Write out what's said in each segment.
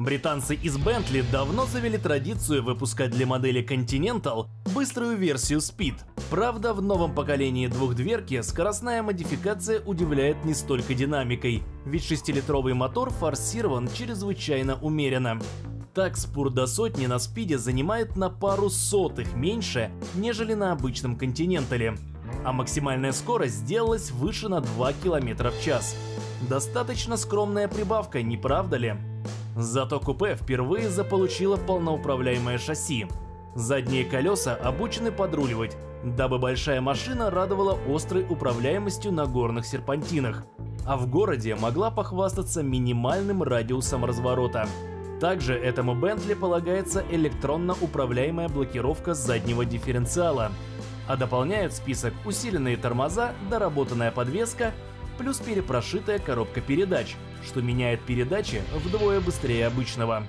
Британцы из Bentley давно завели традицию выпускать для модели Continental быструю версию Speed. Правда, в новом поколении двухдверки скоростная модификация удивляет не столько динамикой, ведь шестилитровый мотор форсирован чрезвычайно умеренно. Так спур до сотни на спиде занимает на пару сотых меньше, нежели на обычном континентале. А максимальная скорость сделалась выше на 2 км в час. Достаточно скромная прибавка, не правда ли? Зато купе впервые заполучило полноуправляемое шасси. Задние колеса обучены подруливать, дабы большая машина радовала острой управляемостью на горных серпантинах, а в городе могла похвастаться минимальным радиусом разворота. Также этому Бентли полагается электронно управляемая блокировка заднего дифференциала, а дополняют список усиленные тормоза, доработанная подвеска, плюс перепрошитая коробка передач, что меняет передачи вдвое быстрее обычного.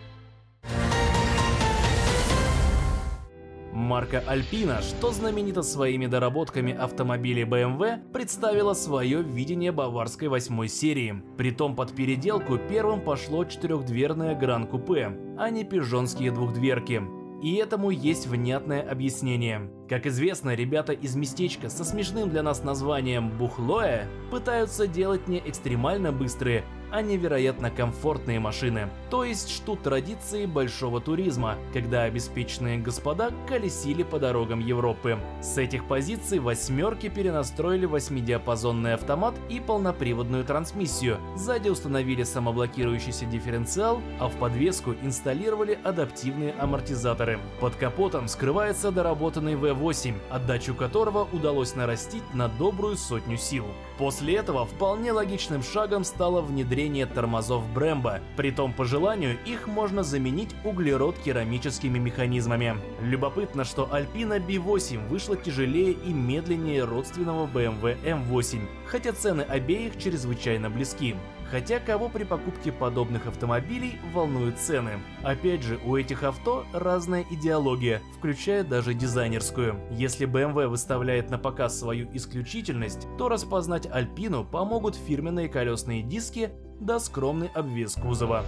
Марка Alpina, что знаменита своими доработками автомобилей BMW, представила свое видение баварской восьмой серии. Притом под переделку первым пошло четырехдверное Гран-купе, а не пижонские двухдверки. И этому есть внятное объяснение. Как известно, ребята из местечка со смешным для нас названием Бухлоя пытаются делать не экстремально быстрые, а невероятно комфортные машины. То есть штут традиции большого туризма, когда обеспеченные господа колесили по дорогам Европы. С этих позиций восьмерки перенастроили восьмидиапазонный автомат и полноприводную трансмиссию. Сзади установили самоблокирующийся дифференциал, а в подвеску инсталлировали адаптивные амортизаторы. Под капотом скрывается доработанный V8, отдачу которого удалось нарастить на добрую сотню сил. После этого вполне логичным шагом стало внедрение тормозов Brembo, притом по желанию их можно заменить углерод-керамическими механизмами. Любопытно, что Alpina B8 вышла тяжелее и медленнее родственного BMW M8, хотя цены обеих чрезвычайно близки. Хотя кого при покупке подобных автомобилей волнуют цены? Опять же, у этих авто разная идеология, включая даже дизайнерскую. Если BMW выставляет на показ свою исключительность, то распознать Альпину помогут фирменные колесные диски да скромный обвес кузова.